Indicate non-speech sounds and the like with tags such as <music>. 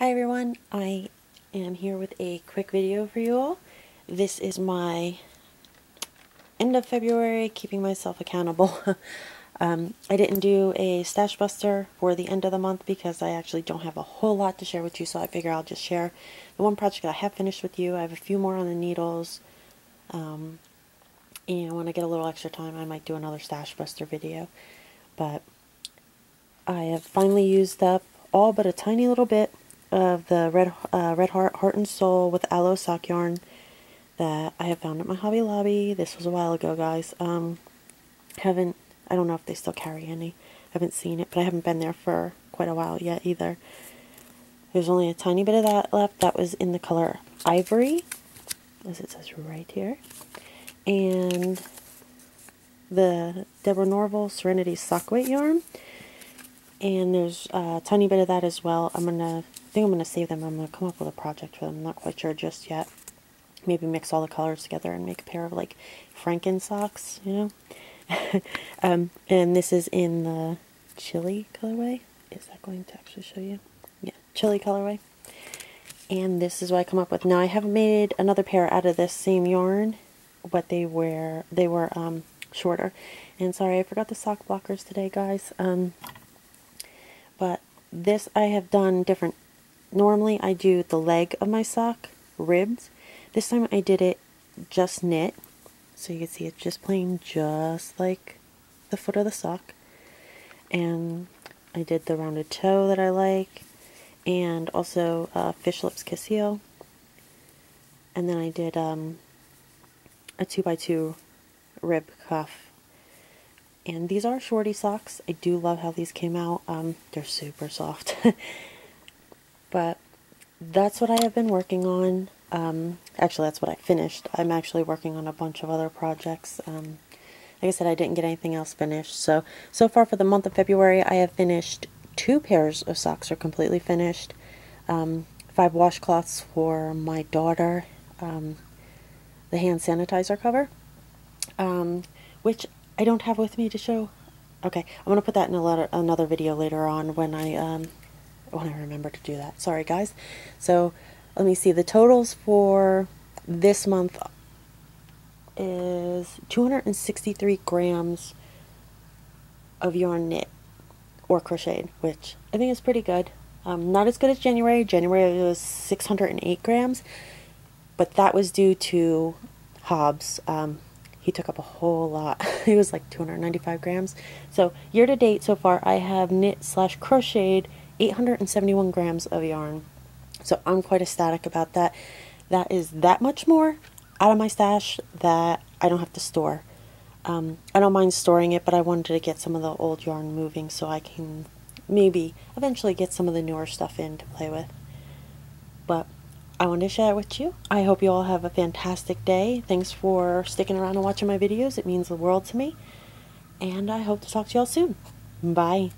Hi everyone, I am here with a quick video for you all. This is my end of February, keeping myself accountable. <laughs> um, I didn't do a stash buster for the end of the month because I actually don't have a whole lot to share with you, so I figure I'll just share the one project I have finished with you. I have a few more on the needles, um, and when I get a little extra time I might do another stash buster video. But I have finally used up all but a tiny little bit of the Red uh, Red Heart Heart and Soul with aloe sock yarn that I have found at my Hobby Lobby. This was a while ago, guys. Um, haven't I don't know if they still carry any. Haven't seen it, but I haven't been there for quite a while yet either. There's only a tiny bit of that left. That was in the color Ivory, as it says right here, and the Deborah Norville Serenity Sock Weight yarn. And there's a tiny bit of that as well. I'm gonna I think I'm to save them. I'm to come up with a project for them. I'm not quite sure just yet. Maybe mix all the colors together and make a pair of like Franken socks, you know? <laughs> um, and this is in the chili colorway. Is that going to actually show you? Yeah, chili colorway. And this is what I come up with. Now I have made another pair out of this same yarn, but they were they were um, shorter. And sorry, I forgot the sock blockers today, guys. Um, this I have done different normally I do the leg of my sock, ribbed. This time I did it just knit. So you can see it's just plain just like the foot of the sock. And I did the rounded toe that I like. And also uh, fish lips kiss heel. And then I did um, a 2x2 rib cuff. And these are shorty socks. I do love how these came out. Um, they're super soft. <laughs> But that's what I have been working on. Um, actually, that's what I finished. I'm actually working on a bunch of other projects. Um, like I said, I didn't get anything else finished. So, so far for the month of February, I have finished two pairs of socks are completely finished. Um, five washcloths for my daughter. Um, the hand sanitizer cover, um, which I don't have with me to show. Okay, I'm going to put that in a letter, another video later on when I um, when I remember to do that. Sorry, guys. So let me see. The totals for this month is 263 grams of yarn knit or crocheted, which I think is pretty good. Um, not as good as January. January was 608 grams, but that was due to Hobbs. Um, he took up a whole lot. <laughs> he was like 295 grams. So year to date so far, I have knit slash crocheted 871 grams of yarn. So I'm quite ecstatic about that. That is that much more out of my stash that I don't have to store. Um, I don't mind storing it, but I wanted to get some of the old yarn moving so I can maybe eventually get some of the newer stuff in to play with. But I wanted to share it with you. I hope you all have a fantastic day. Thanks for sticking around and watching my videos. It means the world to me. And I hope to talk to you all soon. Bye.